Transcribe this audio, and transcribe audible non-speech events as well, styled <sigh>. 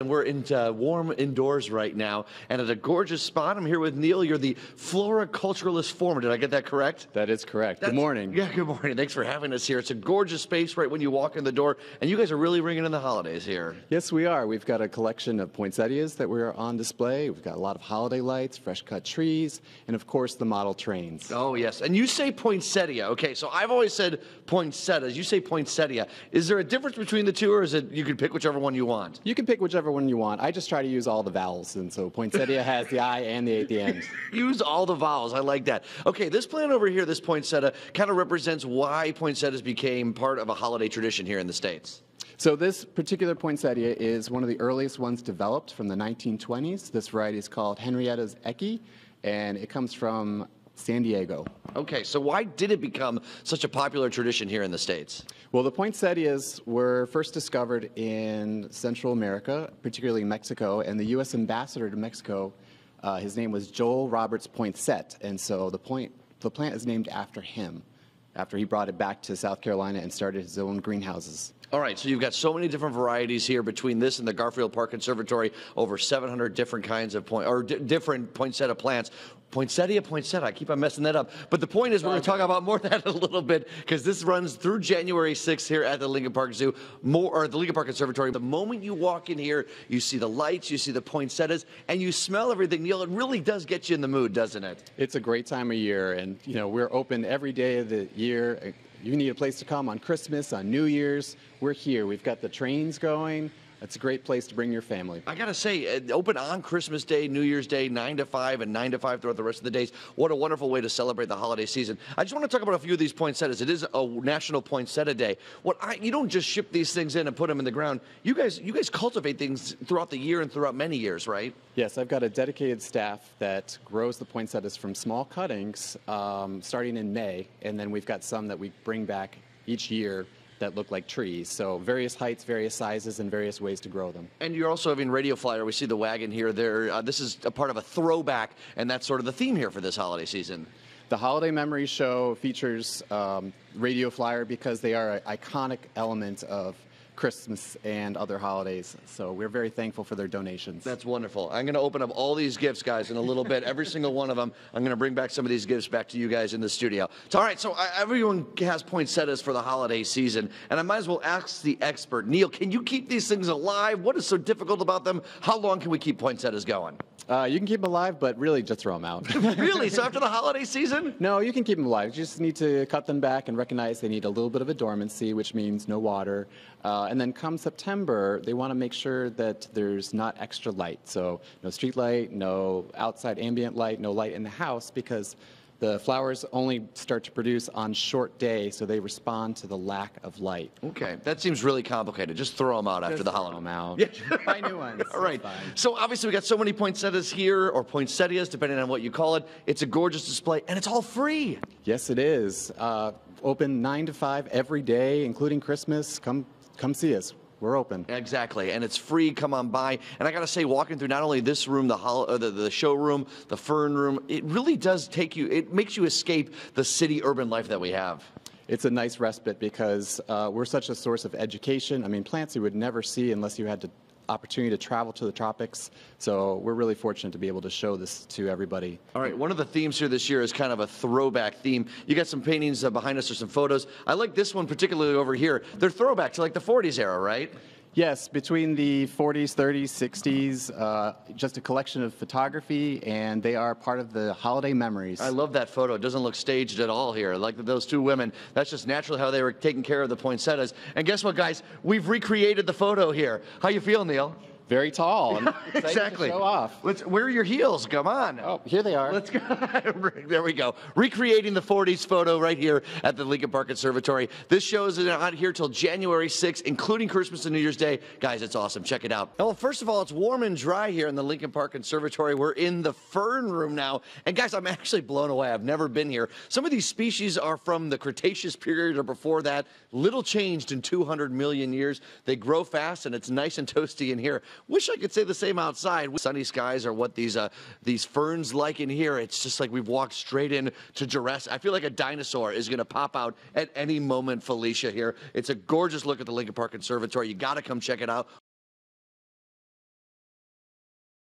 And we're in uh, warm indoors right now and at a gorgeous spot. I'm here with Neil. You're the floriculturalist former. Did I get that correct? That is correct. That's, good morning. Yeah, good morning. Thanks for having us here. It's a gorgeous space right when you walk in the door. And you guys are really ringing in the holidays here. Yes, we are. We've got a collection of poinsettias that we're on display. We've got a lot of holiday lights, fresh cut trees, and of course the model trains. Oh, yes. And you say poinsettia. Okay, so I've always said poinsettias. You say poinsettia. Is there a difference between the two or is it you can pick whichever one you want? You can pick whichever one you want. I just try to use all the vowels, and so poinsettia has the I and the A at the end. <laughs> use all the vowels. I like that. Okay, this plant over here, this poinsettia, kind of represents why poinsettias became part of a holiday tradition here in the States. So this particular poinsettia is one of the earliest ones developed from the 1920s. This variety is called Henrietta's Ecke, and it comes from San Diego. Okay, so why did it become such a popular tradition here in the States? Well, the poinsettias were first discovered in Central America, particularly Mexico, and the U.S. ambassador to Mexico, uh, his name was Joel Roberts Poinsett, and so the, point, the plant is named after him, after he brought it back to South Carolina and started his own greenhouses. All right, so you've got so many different varieties here between this and the Garfield Park Conservatory, over 700 different kinds of point or different poinsettia plants. Poinsettia, poinsettia. I keep on messing that up. But the point is, we're going to talk about more of that <laughs> a little bit because this runs through January 6th here at the Lincoln Park Zoo, more or the Lincoln Park Conservatory. The moment you walk in here, you see the lights, you see the poinsettias, and you smell everything. Neil, it really does get you in the mood, doesn't it? It's a great time of year, and you know we're open every day of the year you need a place to come on Christmas, on New Year's, we're here. We've got the trains going. It's a great place to bring your family. I got to say, uh, open on Christmas Day, New Year's Day, 9 to 5, and 9 to 5 throughout the rest of the days. What a wonderful way to celebrate the holiday season. I just want to talk about a few of these poinsettias. It is a National Poinsettia Day. What I, You don't just ship these things in and put them in the ground. You guys, you guys cultivate things throughout the year and throughout many years, right? Yes, I've got a dedicated staff that grows the poinsettias from small cuttings um, starting in May, and then we've got some that we bring back each year that look like trees. So various heights, various sizes, and various ways to grow them. And you're also having Radio Flyer. We see the wagon here. There, uh, this is a part of a throwback, and that's sort of the theme here for this holiday season. The Holiday Memory Show features um, Radio Flyer because they are an iconic element of Christmas and other holidays. So we're very thankful for their donations. That's wonderful. I'm going to open up all these gifts, guys, in a little bit. Every single one of them. I'm going to bring back some of these gifts back to you guys in the studio. All right. So uh, everyone has poinsettias for the holiday season, and I might as well ask the expert, Neil. Can you keep these things alive? What is so difficult about them? How long can we keep poinsettias going? Uh, you can keep them alive, but really just throw them out. <laughs> <laughs> really? So after the holiday season? No, you can keep them alive. You just need to cut them back and recognize they need a little bit of a dormancy, which means no water. Uh, and then come September, they want to make sure that there's not extra light. So no street light, no outside ambient light, no light in the house because the flowers only start to produce on short day, so they respond to the lack of light. Okay, that seems really complicated. Just throw them out Just after the holiday. them out. Yeah. Buy new ones. <laughs> All right. So obviously we got so many poinsettias here, or poinsettias, depending on what you call it. It's a gorgeous display, and it's all free. Yes, it is. Uh, open nine to five every day, including Christmas. Come, come see us. We're open. Exactly, and it's free. Come on by. And I got to say, walking through not only this room, the, hol- uh, the the showroom, the fern room, it really does take you. It makes you escape the city urban life that we have. It's a nice respite because uh, we're such a source of education. I mean, plants you would never see unless you had to opportunity to travel to the tropics. So we're really fortunate to be able to show this to everybody. All right, one of the themes here this year is kind of a throwback theme. You got some paintings uh, behind us or some photos. I like this one particularly over here. They're throwback to like the 40s era, right? Yes, between the 40s, 30s, 60s, uh, just a collection of photography, and they are part of the holiday memories. I love that photo. It doesn't look staged at all here. Like those two women, that's just naturally how they were taking care of the poinsettias. And guess what, guys? We've recreated the photo here. How you feel, Neil? Very tall. And <laughs> exactly. show off. Let's. Where are your heels? Come on. Oh, here they are. Let's go. <laughs> there we go. Recreating the 40s photo right here at the Lincoln Park Conservatory. This show is out here till January 6th, including Christmas and New Year's Day. Guys, it's awesome. Check it out. Well, first of all, it's warm and dry here in the Lincoln Park Conservatory. We're in the fern room now, and guys, I'm actually blown away. I've never been here. Some of these species are from the Cretaceous period or before that. Little changed in 200 million years. They grow fast, and it's nice and toasty in here. Wish I could say the same outside. Sunny skies are what these uh, these ferns like in here. It's just like we've walked straight in to Jurassic. I feel like a dinosaur is going to pop out at any moment, Felicia, here. It's a gorgeous look at the Lincoln Park Conservatory. You got to come check it out.